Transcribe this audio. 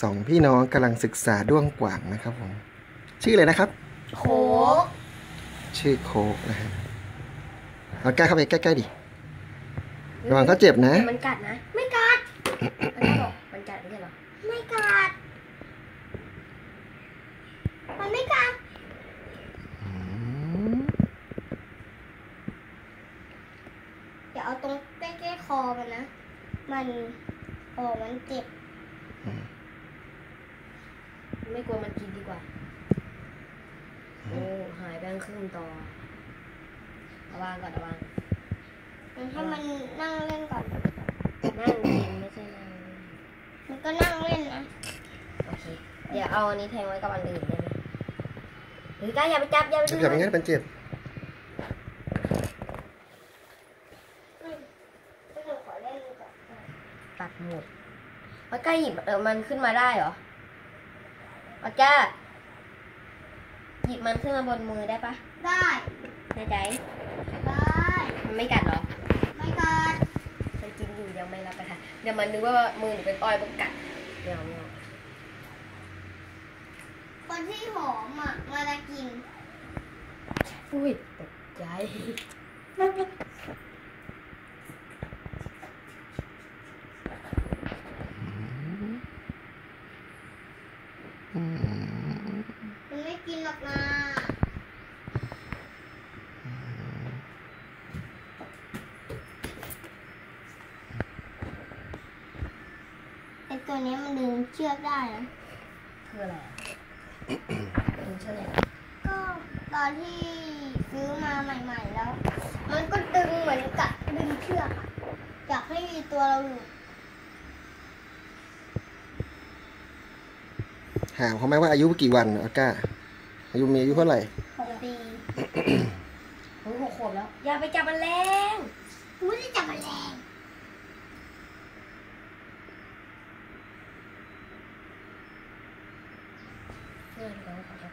สองพี่น้องกำลังศึกษาด้วงกว่างนะครับผม ชื่ออะไรนะครับ โคกชื่อโคกนะฮะเอาใกล้เข้าไปใกล้ๆดิระวังเขาเจ็บนะ มันกัดนะ ไม่กัดอันนี้บอกมันกัดไม่ใช่เหรอ ไม่กัด มันไม่กัดอืมอย่าเอาตรงใกล้ๆคอมันนะ มันคอมันเจ็บ ไม่ กลัวมันกินดีกว่า โอ้หายแบงครึ่งต่อระวังก่อนระวังให้มันนั่งเล่นก่อน นั่งกินไม่ใช่นั่งมันก็นั่งเล่นนะ โอเค เดี๋ยวเอาอันนี้แทงไว้กับอันอื่นได้ไหมหรือก้าอย่าไปจับอย่าไปจับอย่างนั้นเป็นเจ็บขอเล่นก่อนตัดหมดแล้วก้าหยิบเออมันขึ้นมาได้เหรอ แล้วก้า หยิบมันขึ้นมาบนมือได้ปะได้ในใจ ได้มันไม่กัดเหรอ ไม่กัดมันกินอยู่ยังไม่รับประทานเดี๋ยวมันนึกว่ามือหนูเป็นอ้อยมันกัดเดี๋ยวเดี๋ยวคนที่หอมอะมาจะกินอุ้ยตกใจ มมันไม่กินหรอกนะไอตัวนี้มันดึงเชือกได้นะคืออะไรอะดูเฉลยก็ตอนที่ซื้อมาใหม่ ๆ แล้ว มันก็ดึงเหมือนกับดึงเชือกอะอยากให้มีตัวเราอยู่ ถามเขาไหมว่าอายุกี่วันอาก้า อายุมีอายุเท่าไหร่หกปีโอ้ยหกขวบแล้ว อย่าไปจับมันแรงไม่ได้จับแมลงเพื่อนเขาเขาจะ